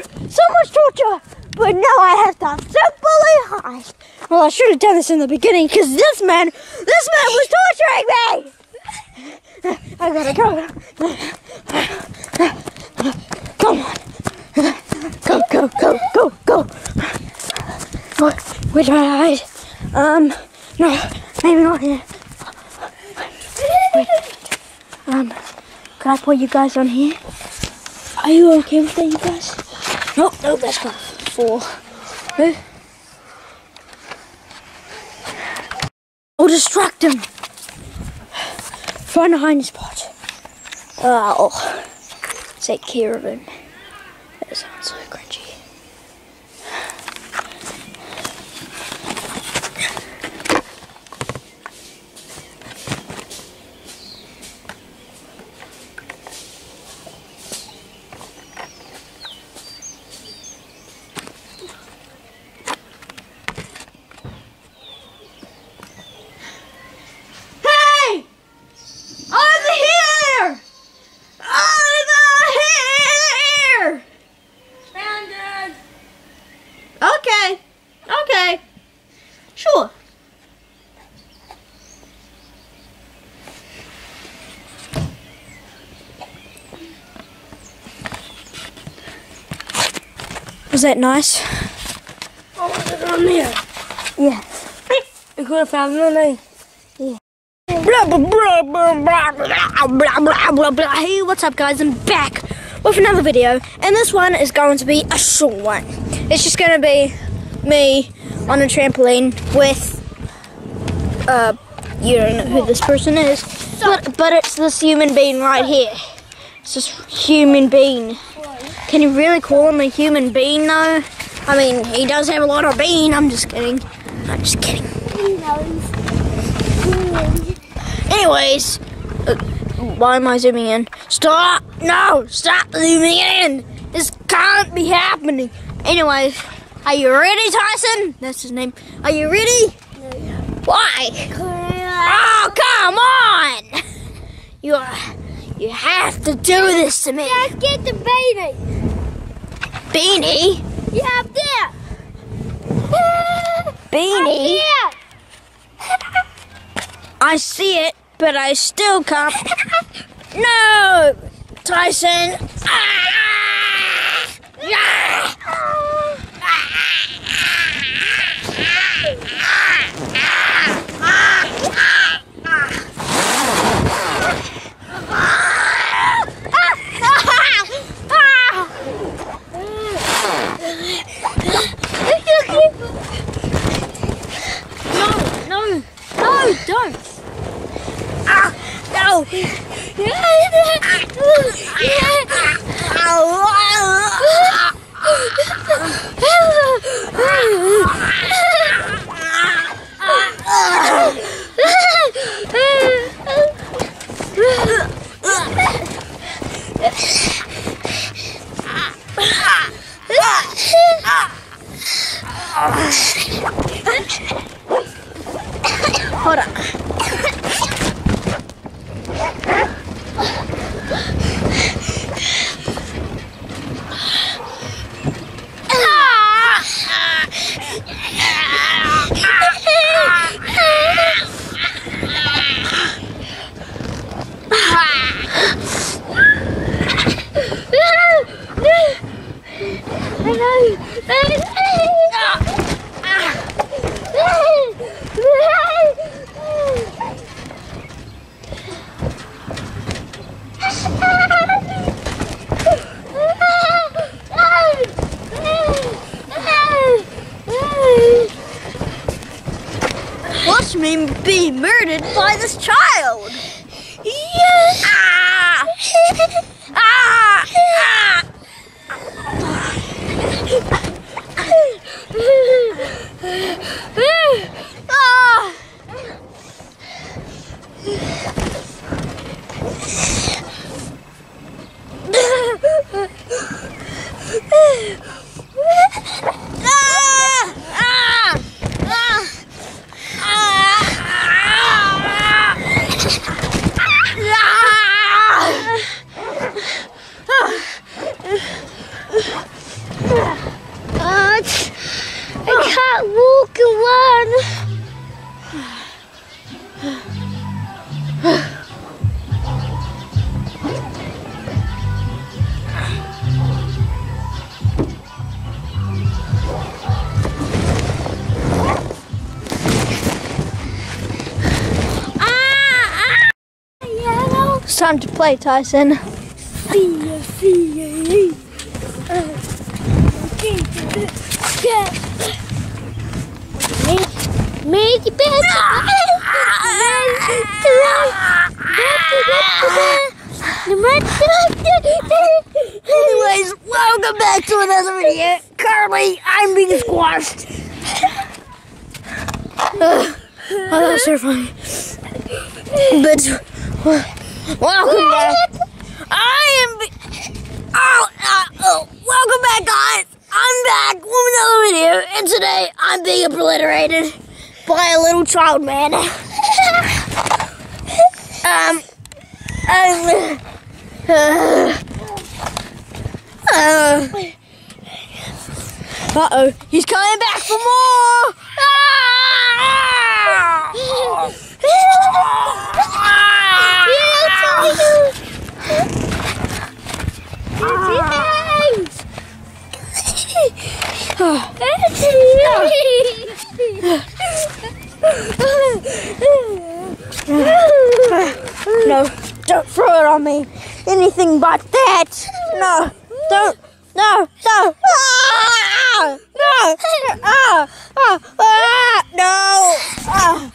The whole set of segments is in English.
through so much torture, but now I have to simply hide. Well, I should have done this in the beginning because this man, this man was torturing me. I gotta go. Come on. Go, go, go, go, go. Where, where do I hide? Um, no, maybe not here. Wait, um, could I put you guys on here? Are you okay with that, you guys? Nope, nope, that's not four. No. I'll distract him. Find a hiding spot. I'll take care of him. That sounds so cringy. Hey! Over here! Over here! Found Okay. Okay. Sure. Was that nice? Oh, it's on there. Yes. You could have found it, blah, blah, blah, blah, blah, blah, blah, blah. Hey, what's up, guys? I'm back with another video, and this one is going to be a short one. It's just going to be me on a trampoline with, uh, you don't know who this person is, but, but it's this human being right here. It's this human being. Can you really call him a human being, though? I mean, he does have a lot of being. I'm just kidding. I'm just kidding. Anyways, uh, why am I zooming in? Stop! No! Stop zooming in! This can't be happening. Anyways, are you ready, Tyson? That's his name. Are you ready? Why? Oh, come on! You are, you have to do this to me. Let's get the baby. Beanie? Yeah, up there. Beanie? Yeah. I see it, but I still can't. No! Tyson! Ah! Ah! darts. Ah, no! Ah! Watch me be murdered by this child. Yes. Ah! Ah! Time to play, Tyson. Uh, Make it Anyways, welcome back to another video. Currently, I'm being squashed. oh, that's so funny. But, welcome back. I am. Oh, uh, oh, welcome back, guys. I'm back with another video, and today I'm being obliterated by a little child man. um, I'm. Uh, uh oh, he's coming back for more! No, don't throw it on me. Anything but that. No, don't. No, no. Ah! No. Ah! Ah! Ah! No. Ah!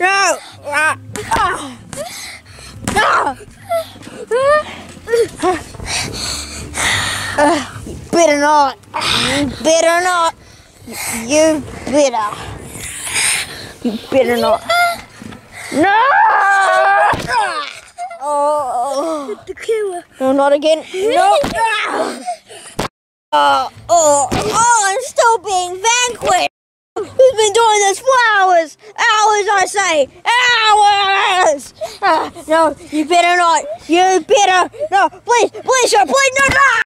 No. Ah! Ah! No. Uh, you better not. You better not. You better. You better not. No! Oh. The killer. No, not again. No. Oh, oh, oh, I'm still being vanquished. We've been doing this for hours. Hours, I say. Hours. Ah, no, you better not. You better. No, please, please, sir, please, no, no.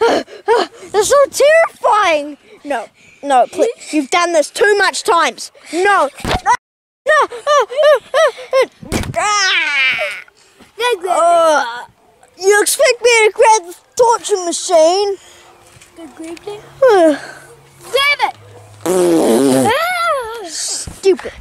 That's so terrifying. No, no, please. You've done this too much times. No. No. Uh, you expect me to grab the torture machine? Grab it! Stupid.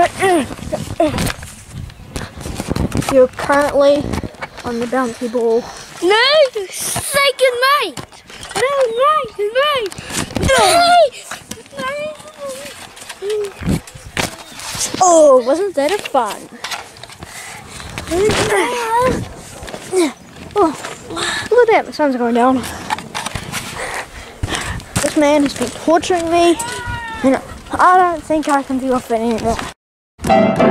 You're currently on the bouncy ball. No! Second mate! No, right, right! Oh, wasn't that a fun? Oh, look at that, the sun's going down. This man has been torturing me, and I don't think I can be off it anymore.